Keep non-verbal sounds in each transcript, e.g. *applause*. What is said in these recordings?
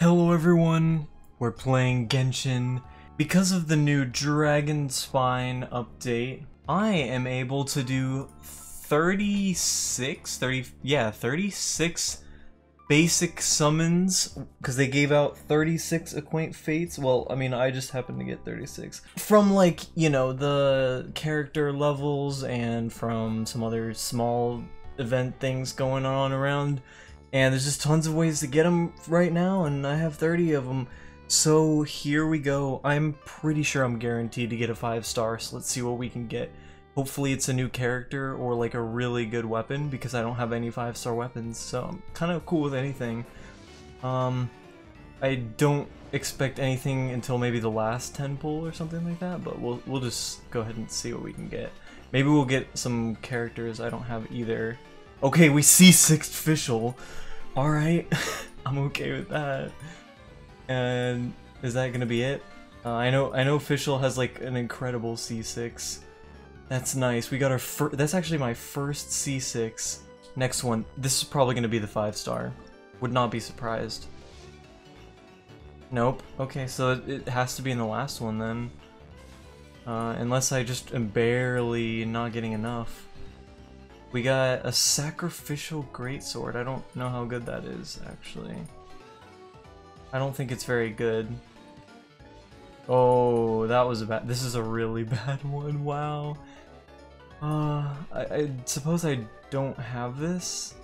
Hello everyone, we're playing Genshin. Because of the new Dragonspine update, I am able to do 36, 30, yeah, 36 basic summons, because they gave out 36 Acquaint Fates. Well, I mean, I just happened to get 36. From like, you know, the character levels and from some other small event things going on around and there's just tons of ways to get them right now and I have 30 of them so here we go. I'm pretty sure I'm guaranteed to get a 5 star so let's see what we can get. Hopefully it's a new character or like a really good weapon because I don't have any 5 star weapons so I'm kind of cool with anything. Um I don't expect anything until maybe the last 10 pull or something like that but we'll, we'll just go ahead and see what we can get. Maybe we'll get some characters I don't have either Okay, we see sixth Fischl. Alright, *laughs* I'm okay with that. And is that gonna be it? Uh, I know I know Fischl has like an incredible C6. That's nice. We got our first. That's actually my first C6. Next one. This is probably gonna be the five star. Would not be surprised. Nope. Okay, so it, it has to be in the last one then. Uh, unless I just am barely not getting enough. We got a sacrificial greatsword. I don't know how good that is, actually. I don't think it's very good. Oh, that was a bad- this is a really *laughs* bad one, wow. Uh, I, I suppose I don't have this?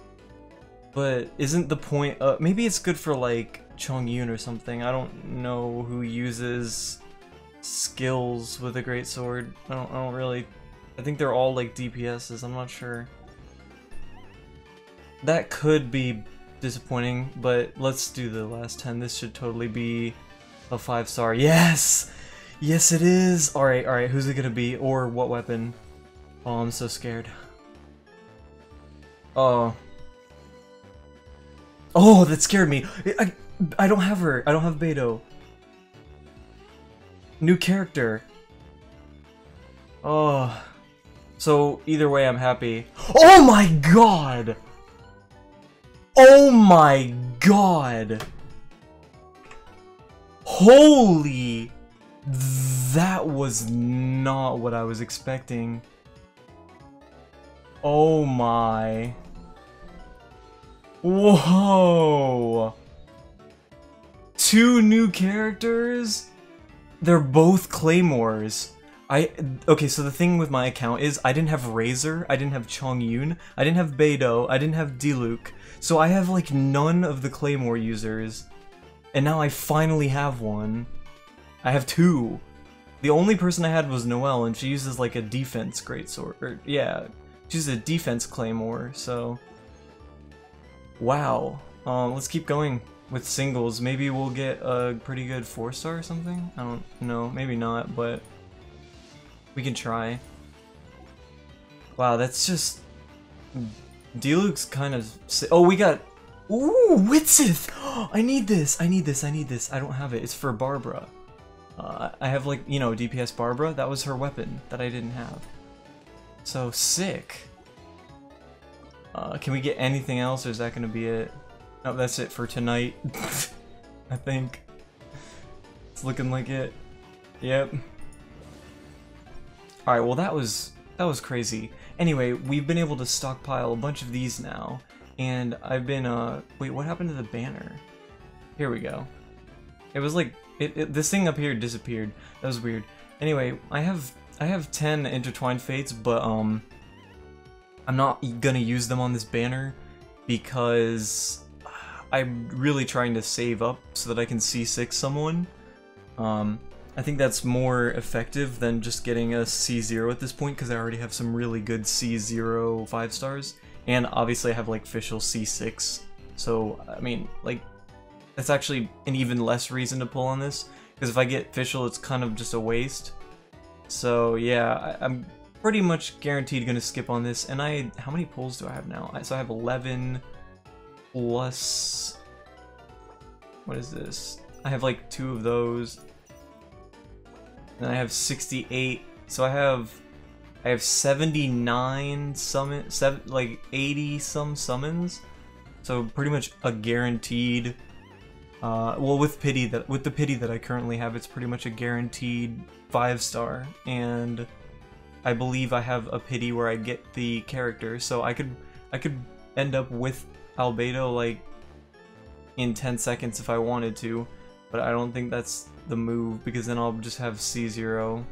But isn't the point- uh, maybe it's good for like Chongyun or something. I don't know who uses skills with a greatsword. I don't, I don't really I think they're all like DPSs, I'm not sure. That could be disappointing, but let's do the last 10. This should totally be a 5 star. Yes! Yes it is! Alright, alright, who's it gonna be? Or what weapon? Oh, I'm so scared. Oh. Oh, that scared me! I, I don't have her! I don't have Beidou. New character. Oh. So, either way, I'm happy. Oh my god! Oh my god! Holy! That was not what I was expecting. Oh my. Whoa! Two new characters? They're both claymores. I okay, so the thing with my account is I didn't have Razor, I didn't have Chongyun, I didn't have Beidou, I didn't have Diluc, so I have like none of the Claymore users, and now I finally have one. I have two. The only person I had was Noelle, and she uses like a defense greatsword. Or yeah, she's a defense Claymore. So wow. Um, let's keep going with singles. Maybe we'll get a pretty good four star or something. I don't know. Maybe not, but. We can try. Wow, that's just... Diluc's kind of... Oh, we got... Ooh, Widsith! *gasps* I need this! I need this, I need this. I don't have it. It's for Barbara. Uh, I have, like, you know, DPS Barbara. That was her weapon that I didn't have. So, sick. Uh, can we get anything else, or is that going to be it? No, that's it for tonight. *laughs* I think. It's looking like it. Yep. Alright, well that was that was crazy. Anyway, we've been able to stockpile a bunch of these now, and I've been, uh, wait, what happened to the banner? Here we go. It was like, it, it, this thing up here disappeared. That was weird. Anyway, I have, I have 10 intertwined fates, but, um, I'm not gonna use them on this banner because I'm really trying to save up so that I can C6 someone. Um, I think that's more effective than just getting a C0 at this point because I already have some really good C0 5 stars. And obviously I have like Fischl C6. So, I mean, like, that's actually an even less reason to pull on this. Because if I get Fischl, it's kind of just a waste. So, yeah, I, am pretty much guaranteed going to skip on this. And I, how many pulls do I have now? I, So I have 11 plus, what is this? I have like two of those. And I have 68. So I have I have 79 summon seven like 80 some summons. So pretty much a guaranteed Uh, well, with pity that with the pity that I currently have, it's pretty much a guaranteed five star, and I believe I have a pity where I get the character, so I could I could end up with Albedo like in 10 seconds if I wanted to, but I don't think that's the move because then I'll just have C0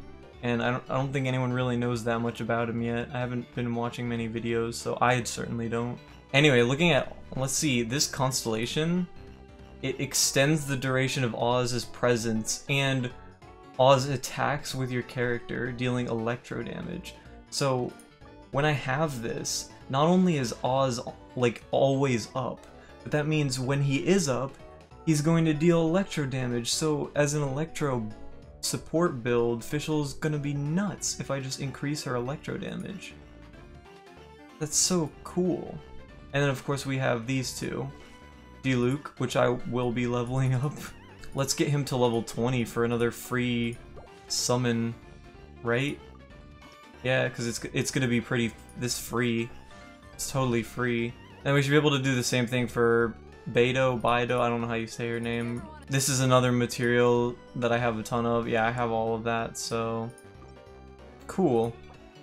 and I don't, I don't think anyone really knows that much about him yet. I haven't been watching many videos, so I certainly don't. Anyway, looking at, let's see, this constellation, it extends the duration of Oz's presence and Oz attacks with your character, dealing electro damage. So when I have this, not only is Oz like always up, but that means when he is up, he's going to deal electro damage. So as an electro support build, Fischl's gonna be nuts if I just increase her electro damage. That's so cool. And then of course we have these two. Diluc, which I will be leveling *laughs* up. Let's get him to level 20 for another free summon, right? Yeah, because it's, it's gonna be pretty, this free. It's totally free. And we should be able to do the same thing for Beidou, Baido, I don't know how you say her name. This is another material that I have a ton of. Yeah, I have all of that, so... Cool.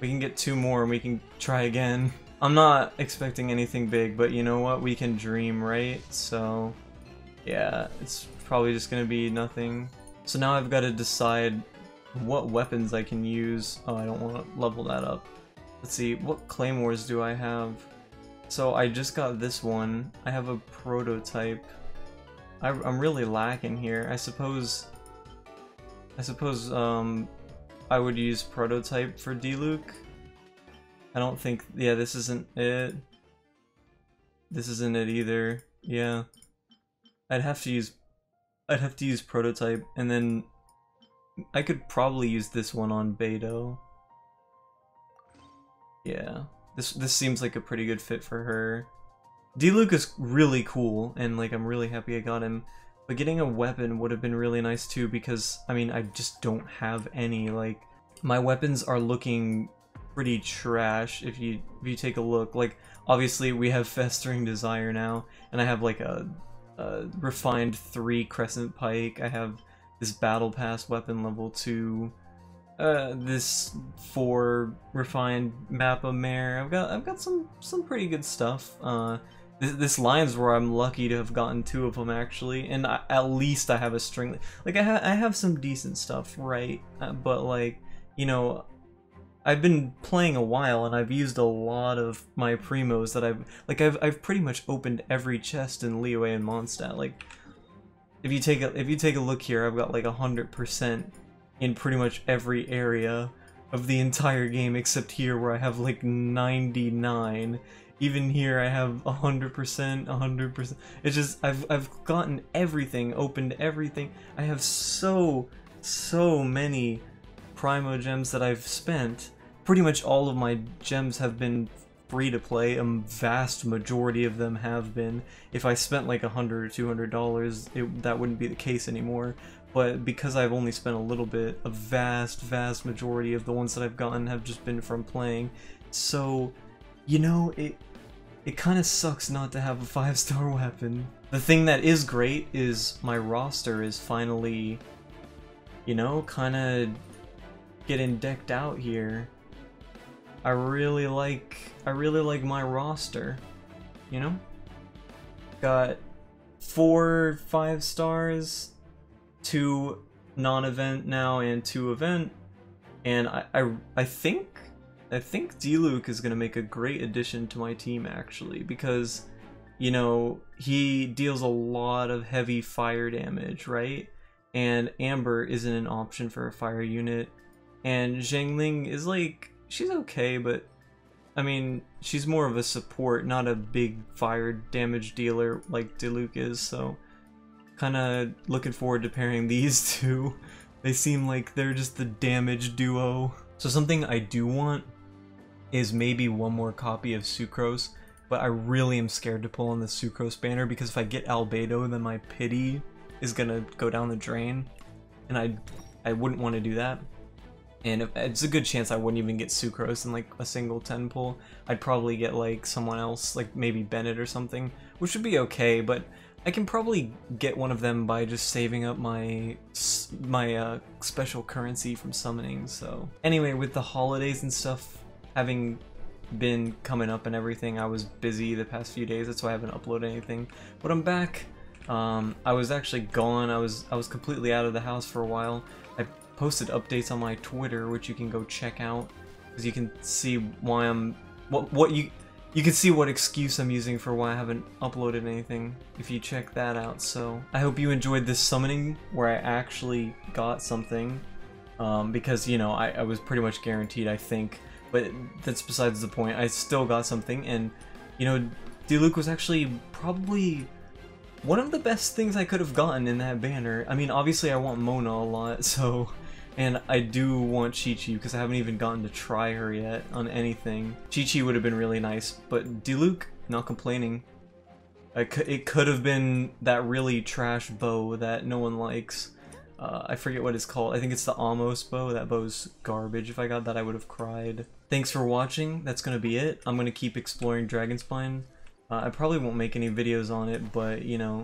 We can get two more and we can try again. *laughs* I'm not expecting anything big, but you know what? We can dream, right? So, yeah, it's probably just gonna be nothing. So now I've got to decide what weapons I can use. Oh, I don't want to level that up. Let's see, what claymores do I have? So I just got this one. I have a prototype. I, am really lacking here. I suppose... I suppose um, I would use prototype for Diluc. I don't think... Yeah, this isn't it. This isn't it either. Yeah. I'd have to use... I'd have to use prototype, and then... I could probably use this one on Beidou. Yeah. This this seems like a pretty good fit for her. Diluc is really cool, and like I'm really happy I got him. But getting a weapon would have been really nice too, because I mean I just don't have any. Like my weapons are looking pretty trash if you if you take a look. Like obviously we have *laughs* Festering Desire now, and I have like a, a refined three Crescent Pike. I have this Battle Pass weapon level two uh, this four refined Mappa Mare. I've got I've got some some pretty good stuff. Uh, this, this line's where I'm lucky to have gotten two of them actually, and I, at least I have a string. Like I ha I have some decent stuff, right? Uh, but like you know, I've been playing a while and I've used a lot of my primos that I've like I've I've pretty much opened every chest in Liyue and Mondstadt. Like if you take a if you take a look here, I've got like a hundred percent in pretty much every area of the entire game except here where I have like 99. Even here I have 100%, 100%. It's just, I've, I've gotten everything, opened everything. I have so, so many Primogems that I've spent. Pretty much all of my gems have been free to play. A vast majority of them have been. If I spent like hundred or two hundred dollars, that wouldn't be the case anymore but because I've only spent a little bit, a vast, vast majority of the ones that I've gotten have just been from playing. So, you know, it it kind of sucks not to have a *laughs* five-star weapon. The thing that is great is my roster is finally, you know, kind of getting decked out here. I really like, I really like my roster, you know? Got four five stars, two non-event now and two event, and I I, I think I think Diluc is gonna make a great addition to my team actually because you know he deals a lot of heavy fire damage, right? And Amber isn't an option for a fire unit, and Xiangling is like she's okay, but I mean she's more of a support, not a big fire damage dealer like Diluc is, so kind of looking forward to pairing these *laughs* two. They seem like they're just the damage duo. So something I do want is maybe one more copy of Sucrose, but I really am scared to pull on the Sucrose banner because if I get Albedo, then my pity is gonna go down the drain, and I I wouldn't want to do that. And if, it's a good chance I wouldn't even get Sucrose in like a single 10 pull. I'd probably get like someone else, like maybe Bennett or something, which would be okay, but I can probably get one of them by just saving up my my uh, special currency from summoning. So anyway, with the holidays and stuff having been coming up and everything, I was busy the past few days. That's why I haven't uploaded anything. But I'm back. Um, I was actually gone. I was I was completely out of the house for a while. I posted updates on my Twitter, which you can go check out, because you can see why I'm what what you you can see what excuse I'm using for why I haven't uploaded anything if you check that out. So I hope you enjoyed this summoning where I actually got something um, because, you know, I, I was pretty much guaranteed, I think. But that's besides the point. I still got something and, you know, Diluc was actually probably one of the best things I could have gotten in that banner. I mean, obviously I want Mona a lot, *laughs* so and I do want Qiqi because I haven't even gotten to try her yet on anything. Qiqi would have been really nice, but Diluc, not complaining. It could have been that really trash bow that no one likes. Uh, I forget what it's called. I think it's the Amos bow. That bow's garbage. If I got that, I would have cried. Thanks for watching. That's going to be it. I'm going to keep exploring Dragonspine. Uh, I probably won't make any videos on it, but, you know,